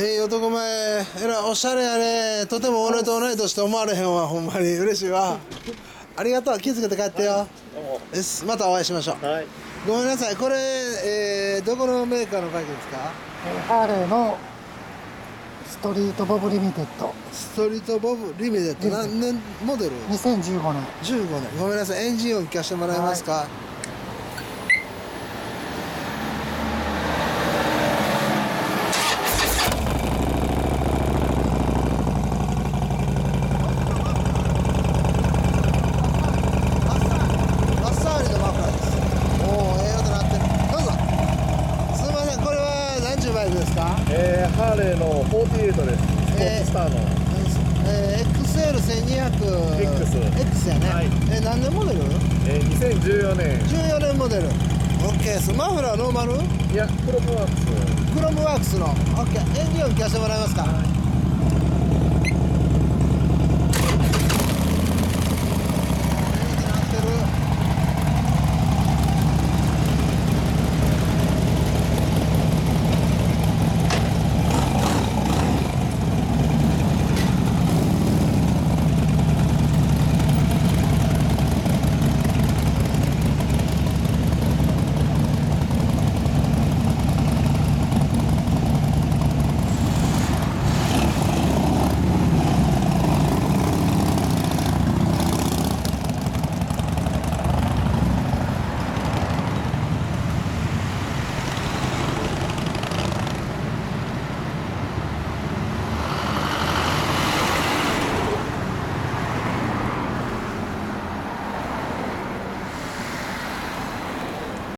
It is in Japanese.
ええ男前。えらいおしゃれやね。とても俺と同い年と思われへんわ。ほんまに。嬉しいわ。ありがとう。気つけて帰ってよ。です。またお会いしましょう。はい。ごめんなさい。これ、えー、どこのメーカーのバイクですか？えーハーレーの Street Bob Limited。 Street Bob Limited。何年モデル？2015年。15年。ごめんなさい。エンジン音聞かせてもらえますか、マッサージのマフラーですおおええ音鳴ってるどうぞすいませんこれは何十バイクですか？えー、ハーレーの48です。スポーツスターの、えー、XL1200 X X やね、はい。え何年モデル？えー、2014年14年モデル。OK です。マフラーノーマル？いやプロムワークス。クロムワークスの。OK エンジン音聞かせてもらえますか？